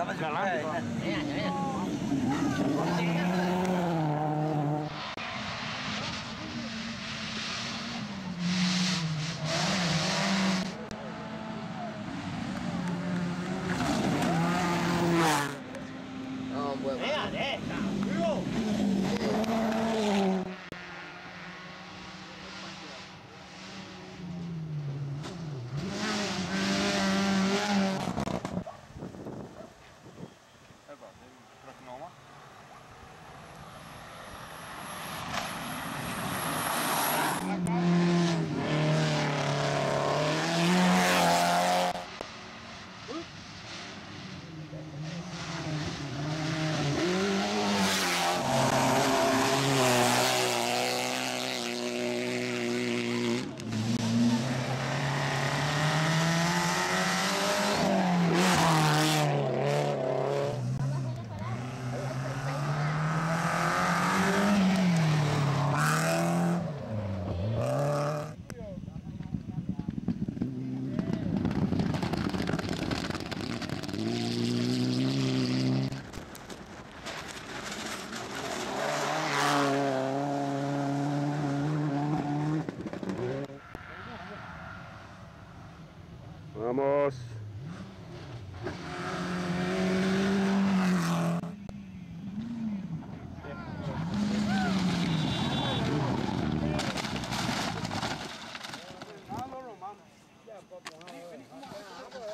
咱们就看一看これはアポロ。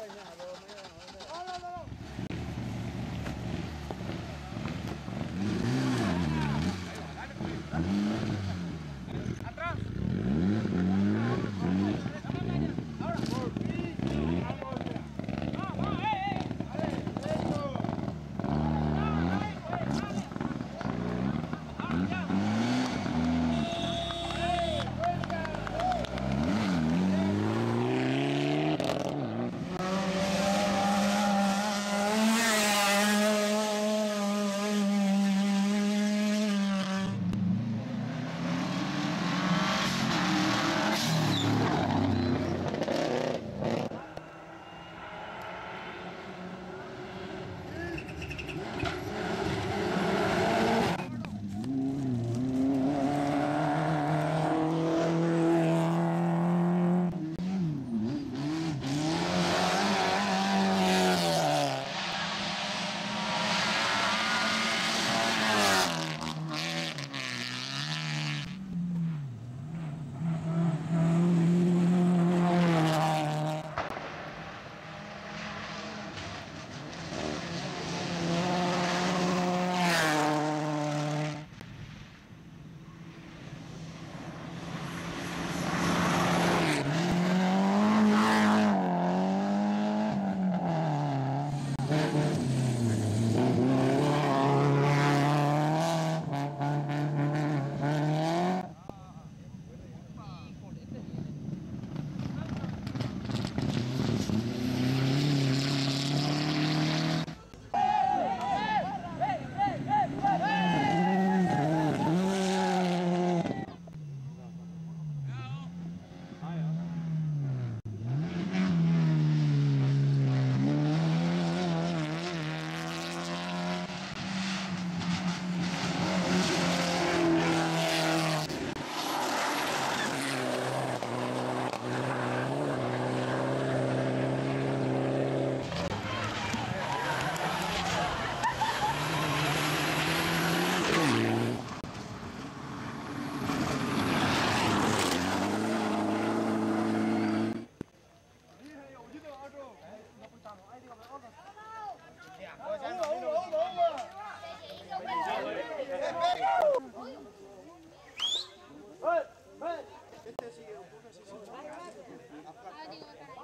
バイバイ。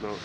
No.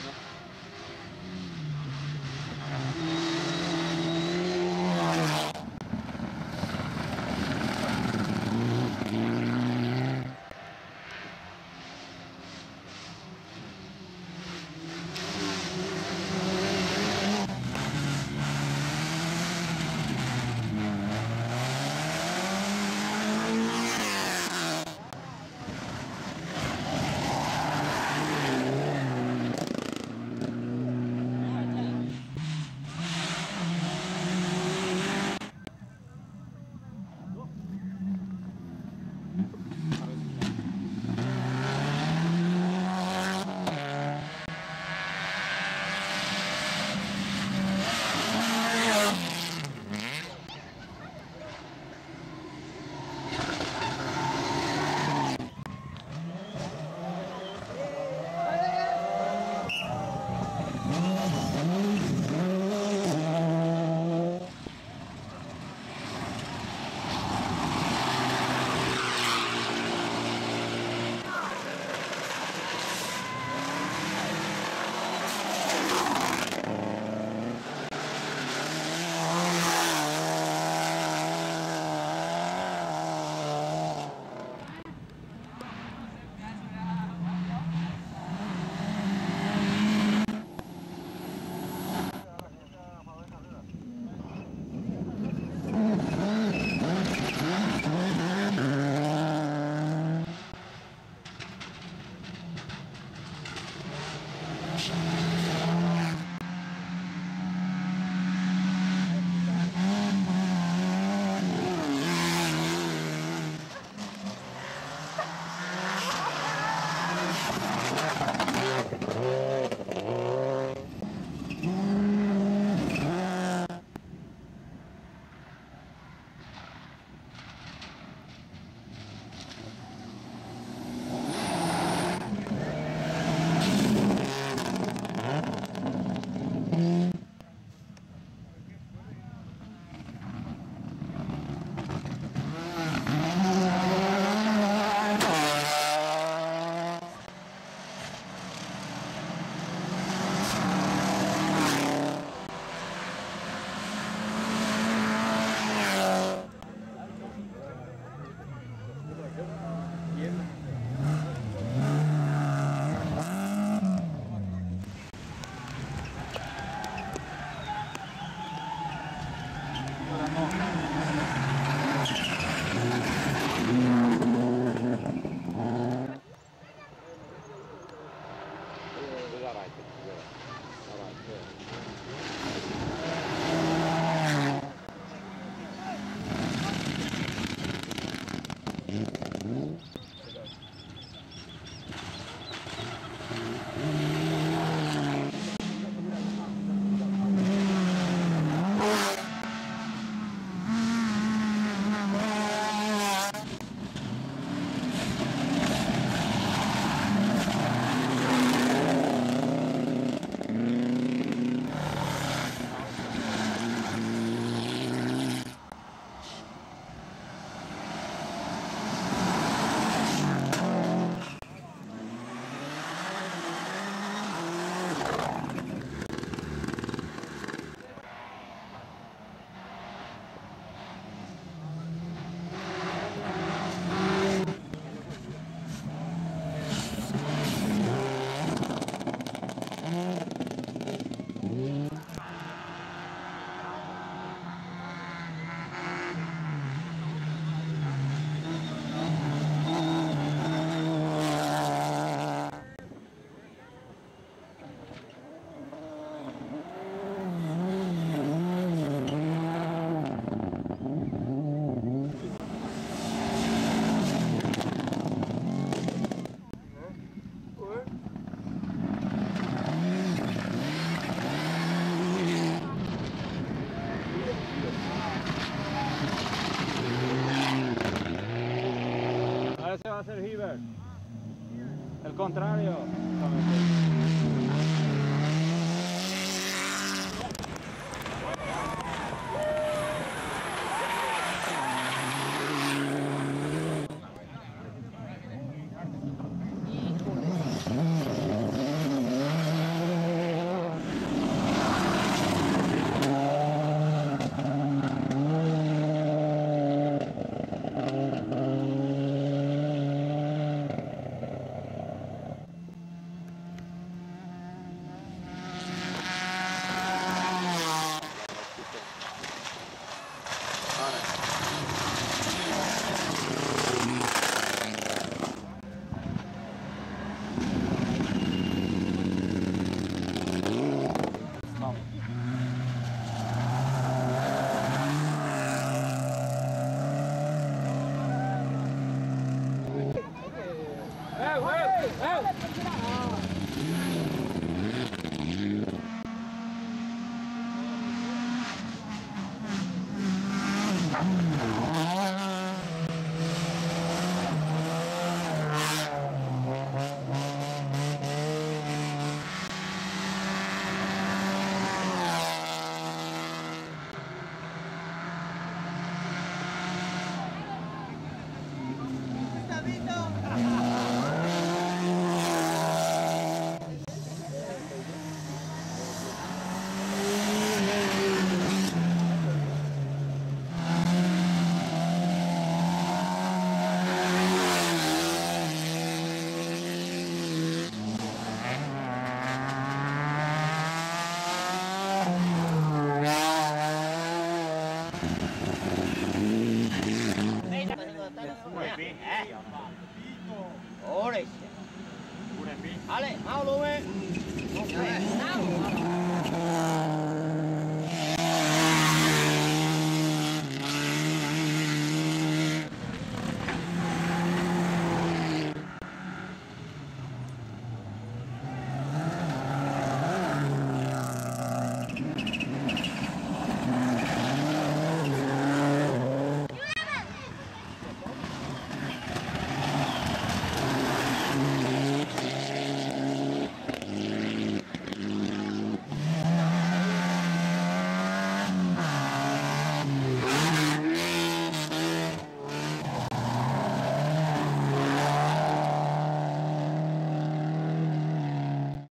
contrário.